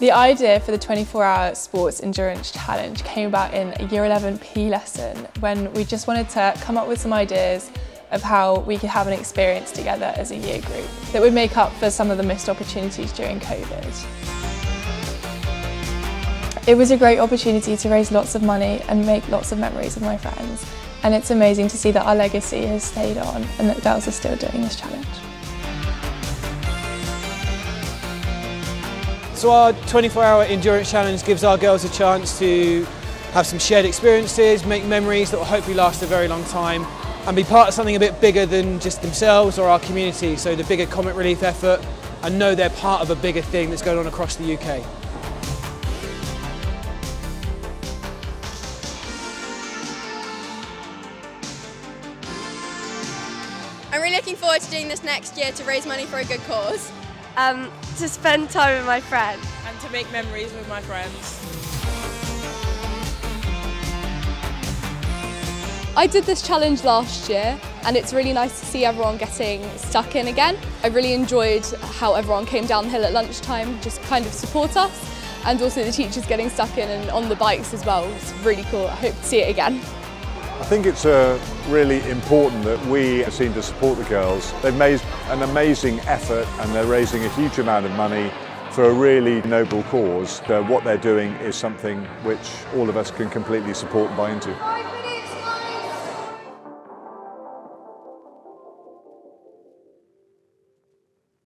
The idea for the 24-hour sports endurance challenge came about in a year 11 PE lesson when we just wanted to come up with some ideas of how we could have an experience together as a year group that would make up for some of the missed opportunities during COVID. It was a great opportunity to raise lots of money and make lots of memories with my friends and it's amazing to see that our legacy has stayed on and that girls are still doing this challenge. So our 24-hour endurance challenge gives our girls a chance to have some shared experiences, make memories that will hopefully last a very long time and be part of something a bit bigger than just themselves or our community, so the bigger comic relief effort and know they're part of a bigger thing that's going on across the UK. I'm really looking forward to doing this next year to raise money for a good cause. Um, to spend time with my friends. And to make memories with my friends. I did this challenge last year and it's really nice to see everyone getting stuck in again. I really enjoyed how everyone came down the hill at lunchtime just kind of support us and also the teachers getting stuck in and on the bikes as well. It's really cool. I hope to see it again. I think it's uh, really important that we seem to support the girls. They've made an amazing effort and they're raising a huge amount of money for a really noble cause. Uh, what they're doing is something which all of us can completely support and buy into.